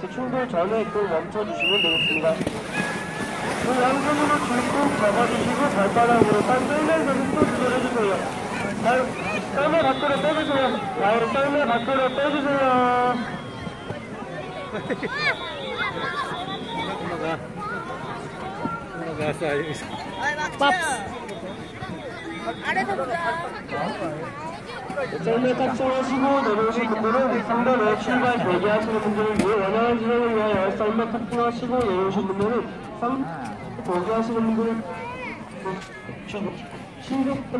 충돌 전에 또 멈춰주시면 되겠습니다. 그 양손으로 줄꼭 잡아주시고 발바닥으로 딱 끌면서 속도 조절해주세요. 발, 땀을 밖으로 빼주세요. 발, 땀을 밖으로 빼주세요. 올라가. 올라가서 여기서. 아래서 보자. 썰매 탑승하시고 내려오신 분들은 상단에 출발 대기하시는 분들을 위해 원활한 진행을 위하여 썰매 탑승하시고 내려오신 분들은 상 대기하시는 분들을 신속